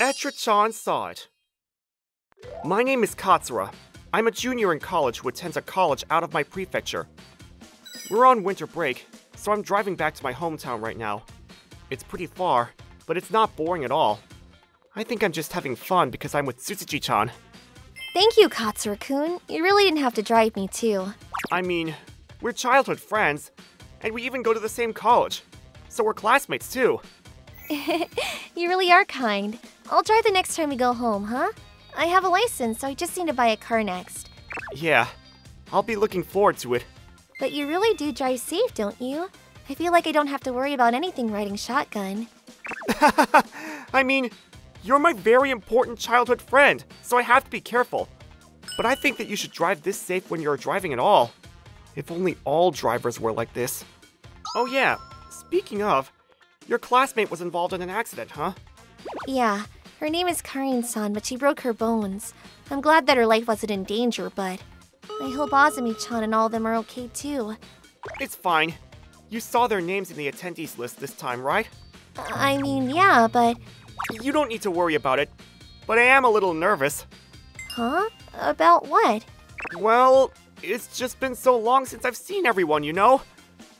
Etra-chan saw it. My name is Katsura. I'm a junior in college who attends a college out of my prefecture. We're on winter break, so I'm driving back to my hometown right now. It's pretty far, but it's not boring at all. I think I'm just having fun because I'm with Tsutsuji-chan. Thank you, Katsura-kun. You really didn't have to drive me, too. I mean, we're childhood friends, and we even go to the same college. So we're classmates too. you really are kind. I'll drive the next time we go home, huh? I have a license, so I just need to buy a car next. Yeah, I'll be looking forward to it. But you really do drive safe, don't you? I feel like I don't have to worry about anything riding shotgun. I mean, you're my very important childhood friend, so I have to be careful. But I think that you should drive this safe when you're driving at all. If only all drivers were like this. Oh yeah, speaking of, your classmate was involved in an accident, huh? Yeah, her name is Karin-san, but she broke her bones. I'm glad that her life wasn't in danger, but I hope Azumi-chan and all of them are okay too. It's fine. You saw their names in the attendees list this time, right? Uh, I mean, yeah, but... You don't need to worry about it, but I am a little nervous. Huh? About what? Well, it's just been so long since I've seen everyone, you know?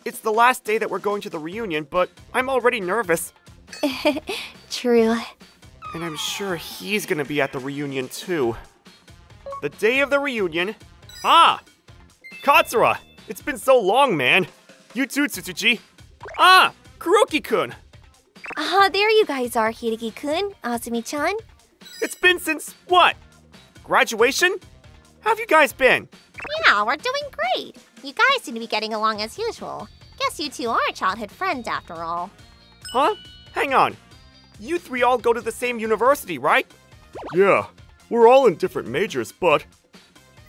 It's the last day that we're going to the reunion, but I'm already nervous. True. And I'm sure he's gonna be at the reunion too. The day of the reunion. Ah! Katsura! It's been so long, man! You too, Tsutsuji! Ah! Kuroki kun! Ah, uh, there you guys are, Hideki kun, Azumi chan. It's been since what? Graduation? How have you guys been? Yeah, we're doing great. You guys seem to be getting along as usual. Guess you two are childhood friends after all. Huh? Hang on. You three all go to the same university, right? Yeah, we're all in different majors, but.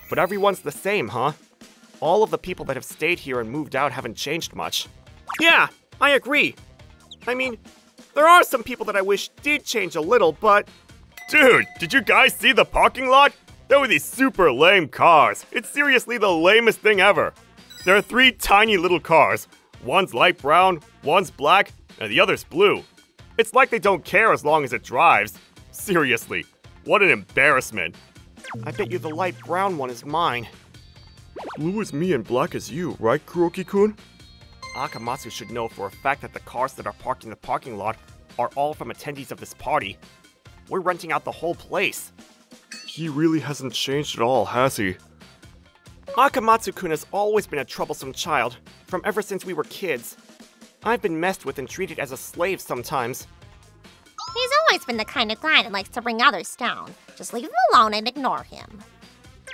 But everyone's the same, huh? All of the people that have stayed here and moved out haven't changed much. Yeah, I agree. I mean, there are some people that I wish did change a little, but. Dude, did you guys see the parking lot? There were these super lame cars. It's seriously the lamest thing ever. There are three tiny little cars. One's light brown, one's black, and the other's blue. It's like they don't care as long as it drives. Seriously, what an embarrassment. I bet you the light brown one is mine. Blue is me and black is you, right, Kuroki-kun? Akamatsu should know for a fact that the cars that are parked in the parking lot are all from attendees of this party. We're renting out the whole place. He really hasn't changed at all, has he? Akamatsu-kun has always been a troublesome child, from ever since we were kids. I've been messed with and treated as a slave sometimes. He's always been the kind of guy that likes to bring others down. Just leave him alone and ignore him.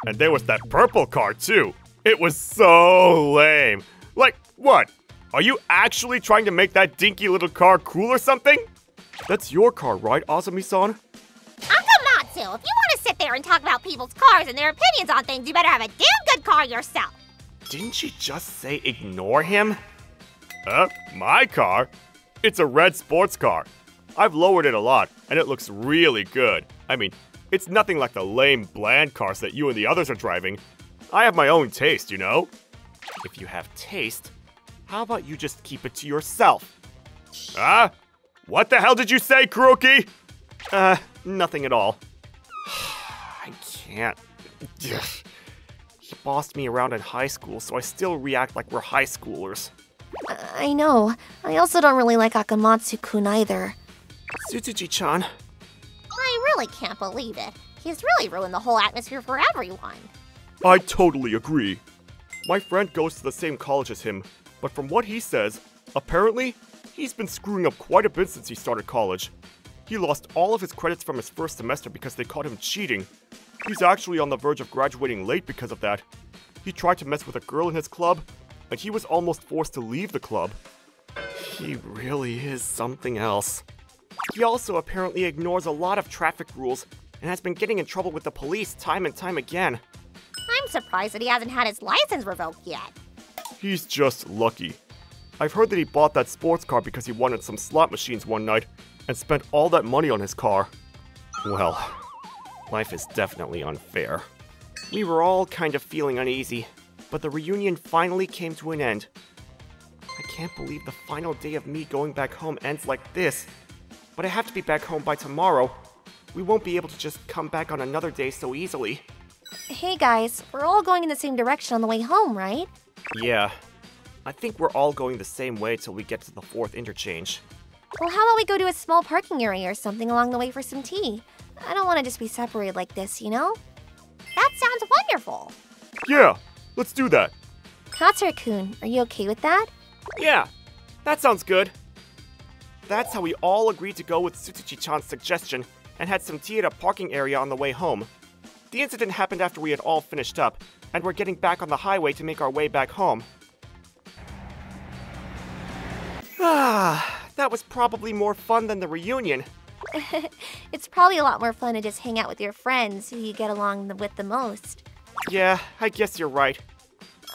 And there was that purple car, too. It was so lame. Like, what? Are you actually trying to make that dinky little car cool or something? That's your car, right, Azumi-san? Akamatsu, if you want to sit there and talk about people's cars and their opinions on things, you better have a damn good car yourself. Didn't you just say ignore him? Uh, my car? It's a red sports car. I've lowered it a lot, and it looks really good. I mean, it's nothing like the lame, bland cars that you and the others are driving. I have my own taste, you know? If you have taste, how about you just keep it to yourself? Ah? What the hell did you say, Kuroki? Uh, nothing at all. I can't. He bossed me around in high school, so I still react like we're high schoolers. I know. I also don't really like Akamatsu-kun either. Tsutsuji-chan. I really can't believe it. He's really ruined the whole atmosphere for everyone. I totally agree. My friend goes to the same college as him, but from what he says, apparently, he's been screwing up quite a bit since he started college. He lost all of his credits from his first semester because they caught him cheating. He's actually on the verge of graduating late because of that. He tried to mess with a girl in his club, and he was almost forced to leave the club. He really is something else. He also apparently ignores a lot of traffic rules and has been getting in trouble with the police time and time again. I'm surprised that he hasn't had his license revoked yet. He's just lucky. I've heard that he bought that sports car because he wanted some slot machines one night and spent all that money on his car. Well, life is definitely unfair. We were all kind of feeling uneasy, but the reunion finally came to an end. I can't believe the final day of me going back home ends like this. But I have to be back home by tomorrow, we won't be able to just come back on another day so easily. Hey guys, we're all going in the same direction on the way home, right? Yeah. I think we're all going the same way till we get to the fourth interchange. Well, how about we go to a small parking area or something along the way for some tea? I don't want to just be separated like this, you know? That sounds wonderful. Yeah, let's do that. Katsura-kun, are you okay with that? Yeah, that sounds good. That's how we all agreed to go with Tsutsuji-chan's suggestion and had some tea at a parking area on the way home. The incident happened after we had all finished up, and we're getting back on the highway to make our way back home. Ah, that was probably more fun than the reunion. It's probably a lot more fun to just hang out with your friends who you get along with the most. Yeah, I guess you're right.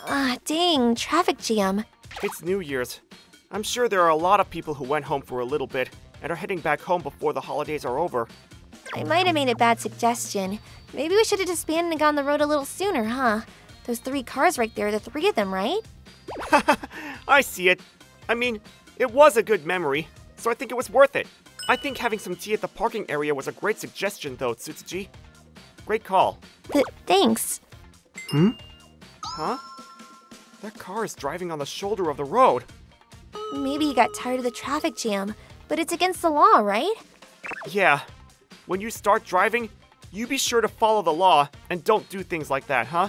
Ah, dang, traffic jam. It's New Year's. I'm sure there are a lot of people who went home for a little bit and are heading back home before the holidays are over. I might have made a bad suggestion. Maybe we should have disbanded and gone the road a little sooner, huh? Those three cars right there, the three of them, right? I see it. I mean, it was a good memory, so I think it was worth it. I think having some tea at the parking area was a great suggestion, though, Tsutsuji. Great call. Th- thanks. Hmm? Huh? That car is driving on the shoulder of the road. Maybe he got tired of the traffic jam, but it's against the law, right? Yeah. When you start driving, you be sure to follow the law and don't do things like that, huh?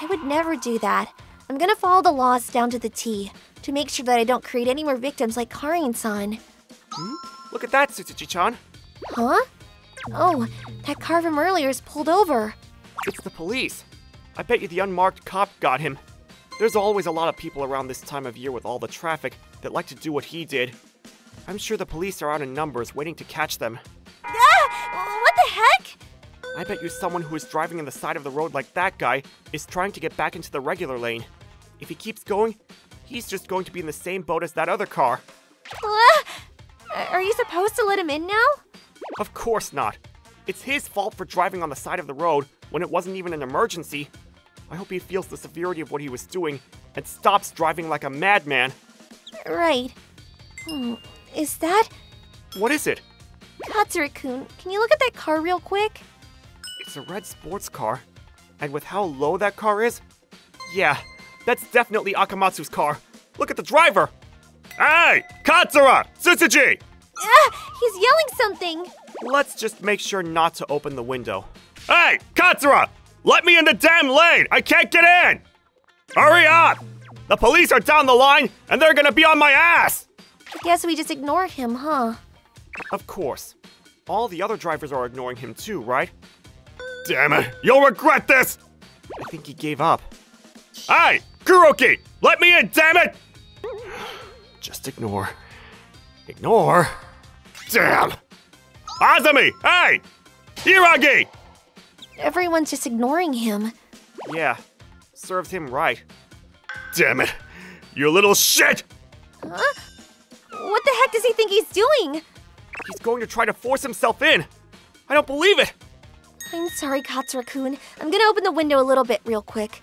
I would never do that. I'm gonna follow the laws down to the T to make sure that I don't create any more victims like Karin-san. Hmm? Look at that, Tsutsuji-chan. Huh? Oh, that car from earlier is pulled over. It's the police. I bet you the unmarked cop got him. There's always a lot of people around this time of year with all the traffic that like to do what he did. I'm sure the police are out in numbers waiting to catch them. Ah! What the heck? I bet you someone who is driving on the side of the road like that guy is trying to get back into the regular lane. If he keeps going, he's just going to be in the same boat as that other car. Ah! Are you supposed to let him in now? Of course not. It's his fault for driving on the side of the road when it wasn't even an emergency. I hope he feels the severity of what he was doing and stops driving like a madman. Right. Hmm. Is that What is it? Katsura-kun? Can you look at that car real quick? It's a red sports car. And with how low that car is, yeah, that's definitely Akamatsu's car. Look at the driver. Hey, Katsura! Tsutsuji! Ah! He's yelling something! Let's just make sure not to open the window. Hey, Katsura! Let me in the damn lane! I can't get in! Hurry up! The police are down the line and they're gonna be on my ass! I guess we just ignore him, huh? Of course. All the other drivers are ignoring him too, right? Damn it! You'll regret this! I think he gave up. Hey! Kuroki! Let me in, damn it! Just ignore. Ignore? Damn! Azumi! Hey! Hiragi! Everyone's just ignoring him. Yeah, serves him right. Damn it! You little shit! Huh? What the heck does he think he's doing? He's going to try to force himself in! I don't believe it! I'm sorry, Katsura-kun. I'm gonna open the window a little bit real quick.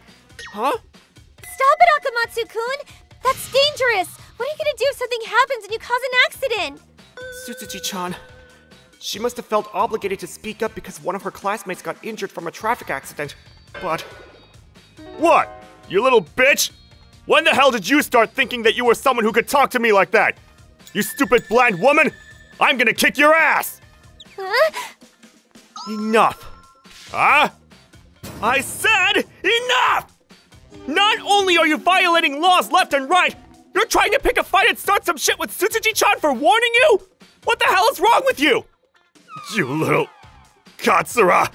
Huh? Stop it, Akamatsu-kun! That's dangerous! What are you gonna do if something happens and you cause an accident? Tsutsuji-chan. She must have felt obligated to speak up because one of her classmates got injured from a traffic accident. But. What? You little bitch? When the hell did you start thinking that you were someone who could talk to me like that? You stupid blind woman! I'm gonna kick your ass! Huh? Enough! Huh? I said enough! Not only are you violating laws left and right, you're trying to pick a fight and start some shit with Tsutsuji-chan for warning you? What the hell is wrong with you? You little Katsura!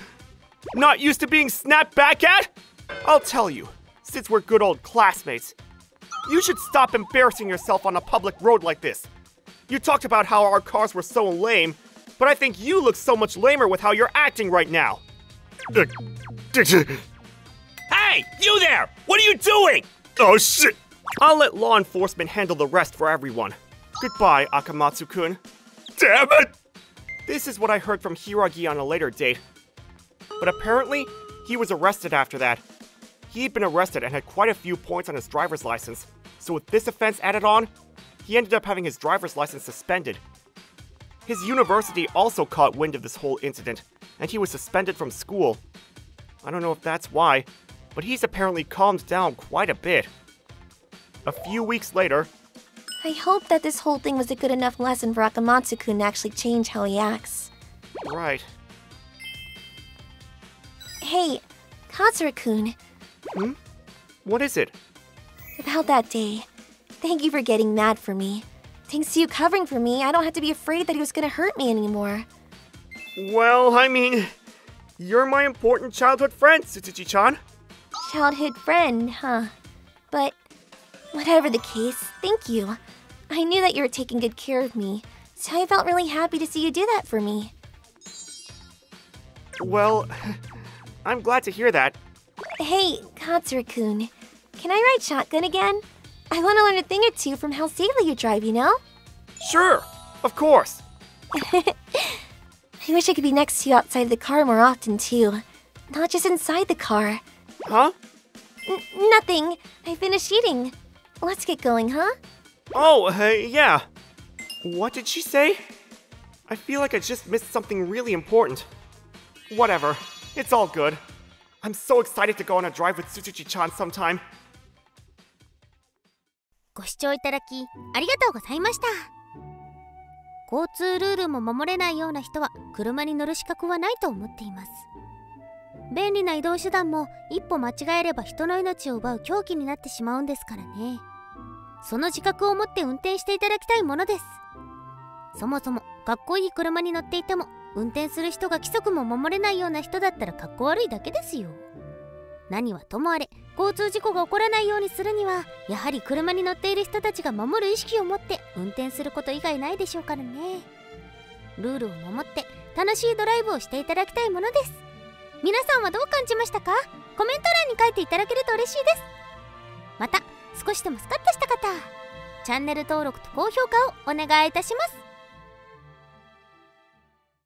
Not used to being snapped back at? I'll tell you, since we're good old classmates, you should stop embarrassing yourself on a public road like this. You talked about how our cars were so lame, but I think you look so much lamer with how you're acting right now. hey, you there! What are you doing? Oh shit! I'll let law enforcement handle the rest for everyone. Goodbye, Akamatsu-kun. Damn it! This is what I heard from Hiragi on a later date. But apparently, he was arrested after that. He'd been arrested and had quite a few points on his driver's license. So with this offense added on, he ended up having his driver's license suspended. His university also caught wind of this whole incident, and he was suspended from school. I don't know if that's why, but he's apparently calmed down quite a bit. A few weeks later, I hope that this whole thing was a good enough lesson for Akamatsu-kun to actually change how he acts. right. Hey, Katsura-kun, hmm? What is it? about that day. Thank you for getting mad for me. Thanks to you covering for me, I don't have to be afraid that he was gonna hurt me anymore. Well, I mean, you're my important childhood friend, Tsuchi-chan. Childhood friend, huh? But whatever the case, thank you. I knew that you were taking good care of me, so I felt really happy to see you do that for me. Well, I'm glad to hear that. Hey, Katsura-kun, can I ride shotgun again? I want to learn a thing or two from how safely you drive, you know? Sure, of course. I wish I could be next to you outside the car more often, too. Not just inside the car. Huh? N- nothing. I finished eating. Let's get going, huh? Oh, uh, yeah. What did she say? I feel like I just missed something really important. Whatever, it's all good. I'm so excited to go on a drive with Tsutsuchi-chan sometime. ご視聴いただきありがとうございました交通ルールも守れないような人は車に乗る資格はないと思っています便利な移動手段も一歩間違えれば人の命を奪う凶器になってしまうんですからねその自覚を持って運転していただきたいものです。そもそもかっこいい車に乗っていても運転する人が規則も守れないような人だったらかっこ悪いだけですよ。何はともあれ交通事故が起こらないようにするにはやはり車に乗っている人たちが守る意識を持って運転すること以外ないでしょうからね。ルールを守って楽しいドライブをしていただきたいものです。皆さんはどう感じましたか？コメント欄に書いていただけると嬉しいです。また少しでもスカッとした方チャンネル登録と高評価をお願いいたします。